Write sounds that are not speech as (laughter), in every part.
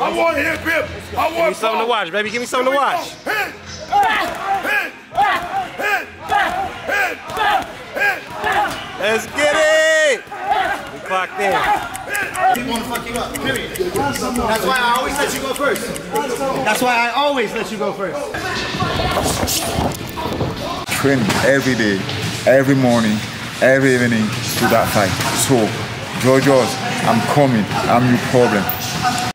I want to hit him. I want Give me something to watch, baby. Give me something to watch. Hit. Hit. Hit. Hit. Hit. Let's get it. We clocked in. People want to fuck you up. Period. That's why I always let you go first. That's why I always let you go first. train every day, every morning, every evening to that fight. So, Georgios, I'm coming. I'm your problem.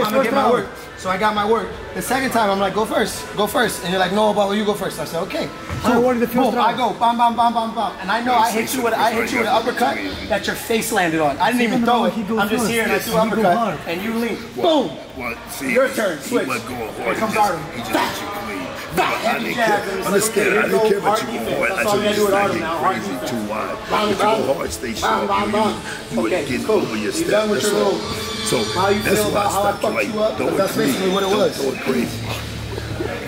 Oh, I'm gonna get my work. So I got my work. The second time, I'm like, go first, go first. And you're like, no, but you go first. I said, okay. I wanted the first Boom, I go, bam, bam, bam, bam, bam. And I know I hit you with, I hit you with an uppercut that your face landed on. I didn't even throw it. I'm just first. here and I threw an uppercut. And you lean. Boom. Well, see, Your turn, he switch. wasn't going Here comes he Arden. he just hit you clean. Back. I Heavy didn't care. and it's like, Understand, I didn't care about you going hard. I That's all told you you gotta do just with not get crazy too wide. Bang, You go hard, stay Bang, sharp. You- bang. You getting over your step. That's all. Move. So How you that's feel why I about how I fucked like you up? throwing That's clean. basically what it Don't was. throw it crazy.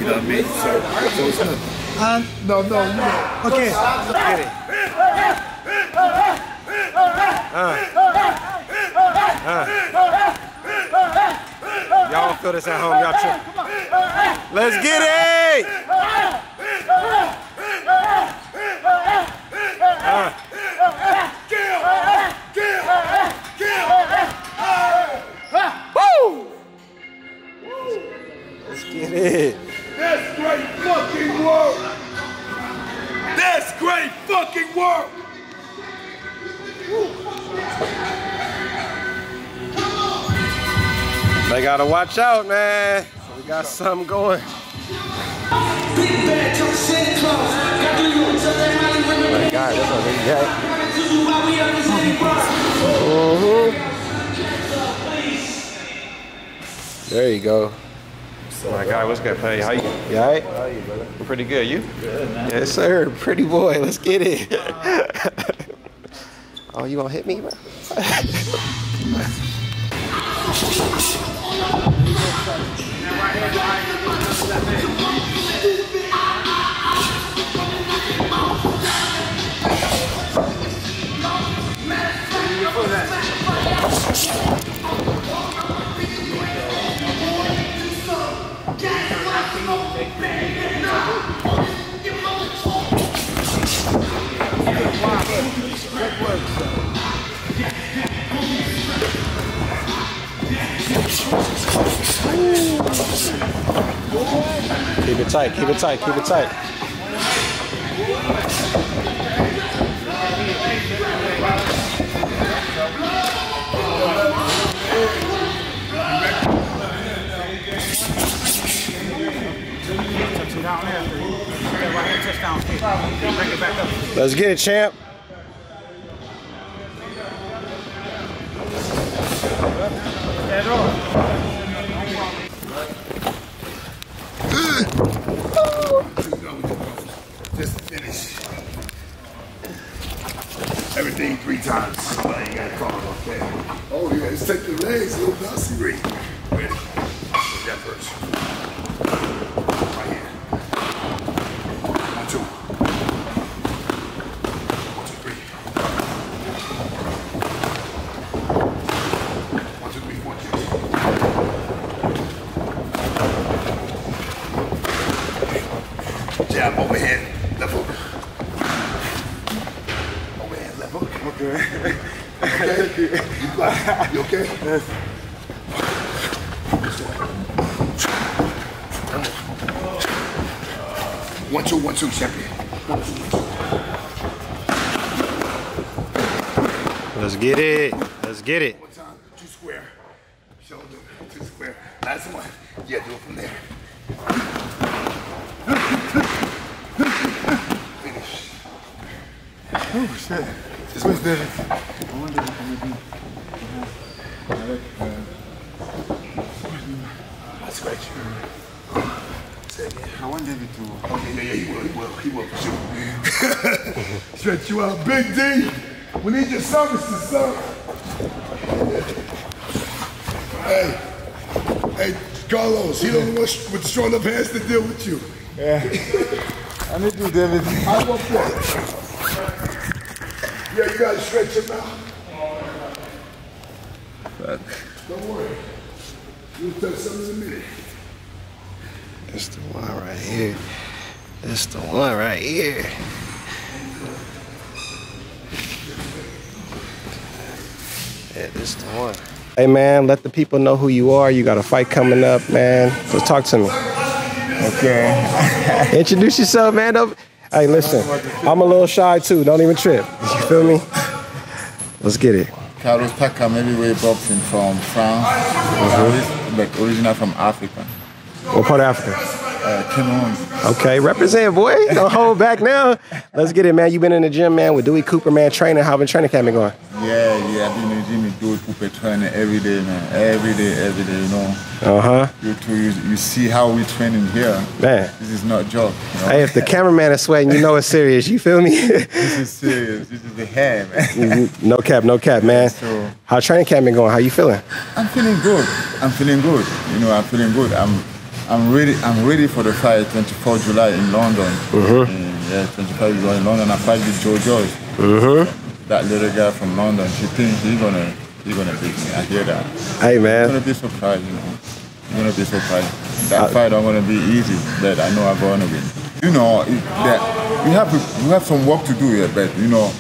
You know what I mean? So, so it's not. And No, no, you know. okay, Y'all feel this at home. Y'all tripping. Let's get it. Woo! Let's get it. That's great fucking work. That's great fucking work. They gotta watch out, man. We got something going. My God, that's what they got. Mhm. There you go. My guy, what's good, buddy? How you? You all right? How you, brother? I'm pretty good. You? Good, man. Yes, sir. Pretty boy. Let's get it. (laughs) oh, you gonna hit me, bro? (laughs) Keep it tight. Keep it tight. Keep it tight. Let's get it, champ. Just finish. Everything three times. I ain't got to call it okay. Oh, you guys take the legs, little Dusty Reed. Ready? Take that first. Right here. One, two. One, two, three. One, two, three, one, two. Jab overhead, left hook. Overhead, left hook. Okay. (laughs) okay. You Bye. You okay? One, two, one, two, champion. Let's get it. Let's get it. One time, two square. Shoulder, two square. Last one. Yeah, do it from there. Oh shit. This was David. I scratch you. Say again. I want David to. Okay, yeah, yeah, he will, he will, he will for sure. Stretch you out, Big D. We need your services, sir. Hey, hey, Carlos, he don't want with the strong enough hands to deal with you. Yeah. I need you, David. I want that. Yeah, you gotta stretch him out. Don't worry. You'll touch something in a minute. That's the one right here. That's the one right here. Yeah, this the one. Hey man, let the people know who you are. You got a fight coming up, man. So talk to me. Okay. (laughs) Introduce yourself, man. Don't- Hey, listen, I'm a little shy too. Don't even trip. You feel me? Let's get it. Carlos Takam, heavyweight boxing from France, Mm-hmm. but original from Africa. What part of Africa? Uh, Cameroon. Okay, represent, boy. Don't hold back now. Let's get it, man. You've been in the gym, man, with Dewey Cooper, man, training. How been training camp been going? Yeah, yeah, I've been in the gym with Dewey Cooper training every day, man. Every day, every day, you know. Uh huh. You too, you, you see how we training here. Man. This is not joke, you know. Hey, if the cameraman is sweating, you know it's serious. You feel me? This is serious. This is the hair, man. no cap, no cap, man. So- How training camp been going? How you feeling? I'm feeling good. I'm feeling good. You know, I'm feeling good. I'm I'm ready I'm ready for the fight 24 July in London. Mm-hmm. Mm, yeah, 25 July in London. I fight with Joe Joyce. Mm-hmm. That little guy from London. She thinks he's gonna he's gonna beat me. I hear that. Hey, I'm gonna be surprised, you know. I'm gonna be surprised. That fight I'm gonna be easy, but I know I'm gonna win. You know, it, that we have we have some work to do here, but you know,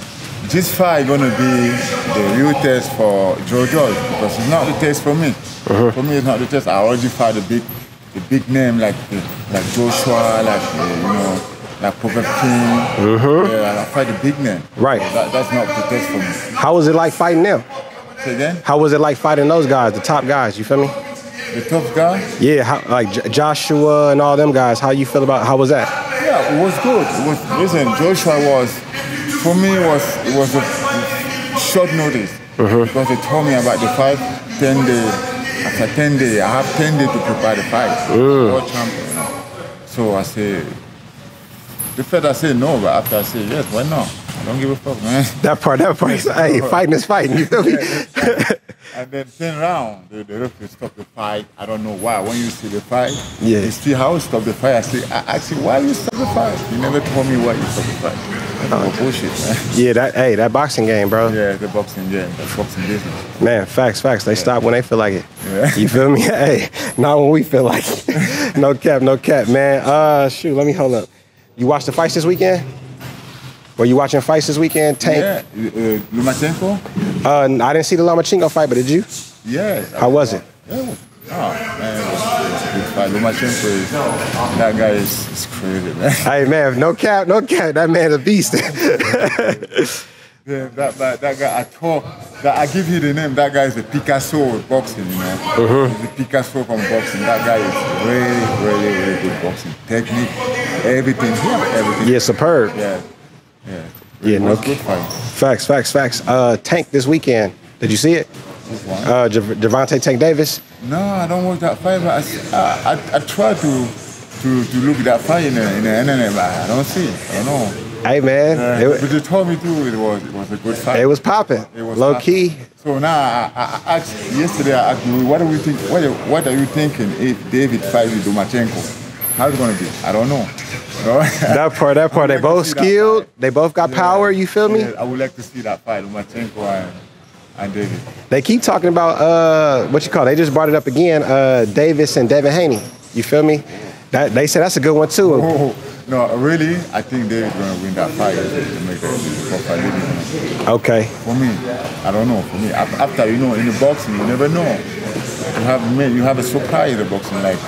this fight gonna be the real test for Joe Joyce because it's not the test for me. For me, it's not the test. I already fought a big, the big name like the, like Joshua, like uh, you know, like Prophet King. Yeah, I fight the big name. Right. So that, that's not the test for me. How was it like fighting them? Say again, How was it like fighting those guys, the top guys? You feel me? the top guys. Yeah, how, like J- Joshua and all them guys. How you feel about? How was that? Yeah, it was good. It was listen, Joshua was for me it was it was a short notice because they told me about the fight ten day after ten day I have ten days to prepare the fight. Mm. World champion. you know. So I say, the first I said no, but after I say yes, why not? I don't give a fuck, man. That part, that part. hey, (laughs) fighting is fighting. You feel me? And then ten round, the, the referee stopped the fight. I don't know why. When you see the fight, Yeah. you see how stopped the fight. I say, I asked him, why you stop the fight? You never told me why you stopped the fight. Oh, bullshit, yeah, that. Hey, that boxing game, bro. Yeah, the boxing game, the boxing business. Man, facts, facts. They stop when they feel like it. Yeah. You feel me? (laughs) Hey, not when we feel like it. (laughs) no cap, no cap, man. Uh, shoot, let me hold up. You watched the fights this weekend? Were you watching fights this weekend? Tank. Yeah, uh, Lomachenko? Uh, I didn't see the Lomachenko fight, but did you? Yes. How was it? Yeah, oh, man, it was, it was a good fight. Lomachenko is, that guy is, is crazy, man. (laughs) Hey, man, no cap, no cap. That man a beast. (laughs) Yeah, that, that, that guy, I told, that I give you the name, that guy is a Picasso of boxing, you know. He's a Picasso from boxing. That guy is really, really, really good boxing. Technique, everything, everything. yeah, superb. Yeah, yeah. Yeah, no fight. Facts, facts, facts. Uh, Tank this weekend. Did you see it? Uh, Jav- Gervonta Tank Davis. No, I don't watch that fight, but I, I, I, try to, to, to look at that fight in the, in the internet, but I don't see it. I don't know. Hey, man, Uh, it, but they told me too, it was, it was a good fight. it was popping. It was Low fast. key. So now I, I, I asked yesterday. I asked you, what do we think? What, are- what are you thinking if David fights with Lomachenko? How's it gonna be? I don't know. No? (laughs) That part, that part. They like both skilled. They both got Yeah. power. You feel me? Yeah, I would like to see that fight, Lomachenko and, and David. They keep talking about uh, what you call. They just brought it up again. Uh, Davis and Devin Haney. You feel me? That they said that's a good one too. Oh, No, really, I think David's gonna win that fight to make proper. Okay. For me, I don't know. For me, after you know, in the boxing, you never know. You have ma- you have a surprise in the boxing, like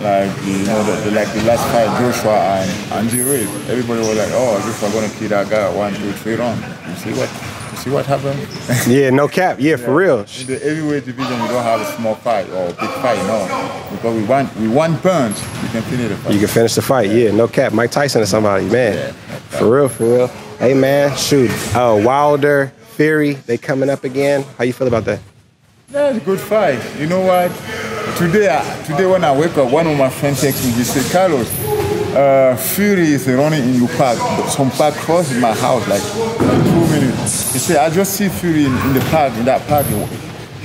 like you know, the, the, like the last fight, Joshua and Andy Ruiz. Everybody was like, oh, Joshua gonna kill that guy one, two, three rounds. You see what? You see what happened? (laughs) Yeah, no cap. Yeah, for real. In the heavyweight division, we don't have a small fight or a big fight, no. Because we want we one punch, we can finish the fight. You can finish the fight. Yeah, no cap. Mike Tyson or somebody, man. For real, for real. Hey, man, shoot. Oh, Wilder, Fury, they coming up again. How you feel about that? That's a good fight. You know what? Today, I- today when I wake up, one of my friends texted me. He said, "Carlos, uh, Fury is running in your park. Some park close my house, like, two minutes." He said, "I just see Fury in, in the park, in that park.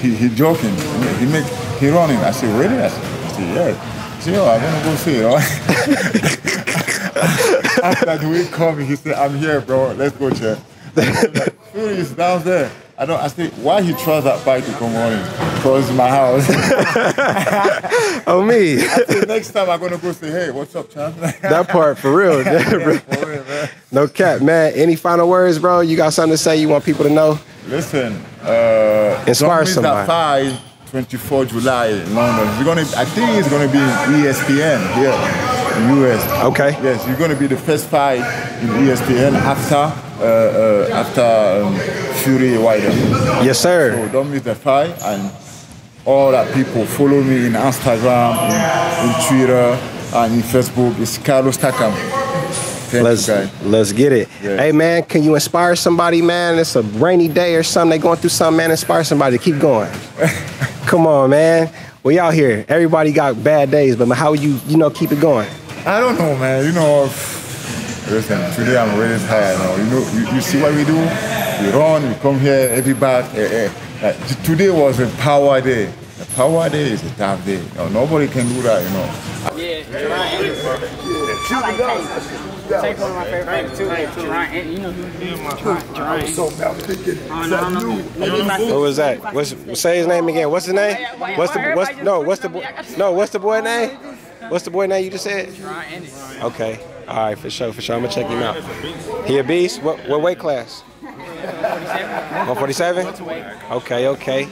He he joking. He make he running." I said, "Really?" I said, "Yeah." He said, "Yo, I'm gonna go see it." (laughs) After week coming, he said, "I'm here, bro. Let's go check." (laughs) Fury is down there. I don't. I said, "Why he trust that bike to come running? Cause my house." (laughs) Oh, me. The next time I'm gonna go say, hey, what's up, champ? (laughs) that part, for real. (laughs) For real, no cap, man. Any final words, bro? You got something to say you want people to know? Listen, uh, Inspire somebody. that fight, 24 July in London. You're gonna, I think it's gonna be ESPN here in US. Okay. Yes, you're gonna be the first fight in ESPN after uh, uh, after um, Fury Wilder. Yes, sir. So don't miss the fight and all that people follow me in Instagram, in, in Twitter, and in Facebook. It's Carlos Takam. Thank Let's let's get it. Yeah. Hey man, can you inspire somebody, man? It's a rainy day or something. They going through something, man. Inspire somebody to keep going. (laughs) Come on, man. We out here. Everybody got bad days, but how you you know keep it going? I don't know, man. You know, listen. Today I'm really tired. Now. You know, you, you see what we do? We run. We come here. Everybody. Eh, eh. Like, today was a power day. A power day is a tough day. No, nobody can do that. You know. Yeah, Ryan too. Ryan, you know who? What was that? What's say his name again? What's his name? What's the what's no? What's the boy? No, what's the boy name? What's the boy name you just said? Okay. All right, for sure, for sure. I'm gonna check him out. He a beast. What what weight class? 147. Okay, okay.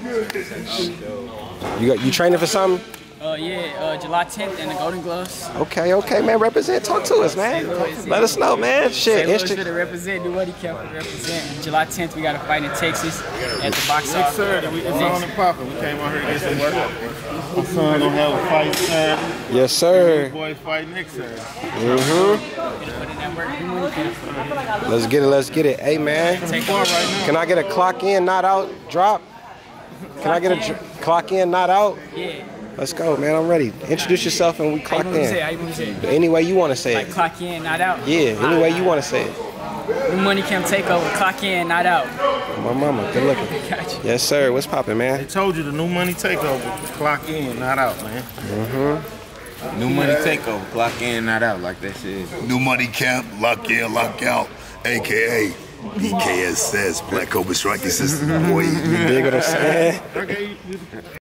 You got you training for something? Uh, yeah, uh, July 10th in the Golden Gloves. Okay, okay, man. Represent. Talk to us, man. Let us know, man. Shit. St. Louis Insta- for the represent, do what he can represent. July 10th, we got a fight in Texas at the box Yes, office. sir. We, it's on and popping. We came out here to get some work. My son gonna have a fight Saturday. yes, sir. Boys fight next Saturday. Mm-hmm. Put in that work. We want to Let's get it. Let's get it. Hey, man. Take Far right now. Can I get a clock in, not out drop? Can I get a dr- clock in, not out? Yeah. Let's go, man. I'm ready. Introduce yourself and we clock you say? in. you want to say? Any way you want to say Like it. clock in, not out. Yeah, any way you want to say it. New money can take over. Clock in, not out. My mama, good looking. (laughs) Got you. Yes, sir. What's popping, man? They told you the new money takeover. Clock in, not out, man. Mm-hmm. New money takeover, clock in, not out, like that shit. New money camp, lock in, lock out, aka BKSS, Black Cobra Striking System, boy. You dig what I'm saying? Okay.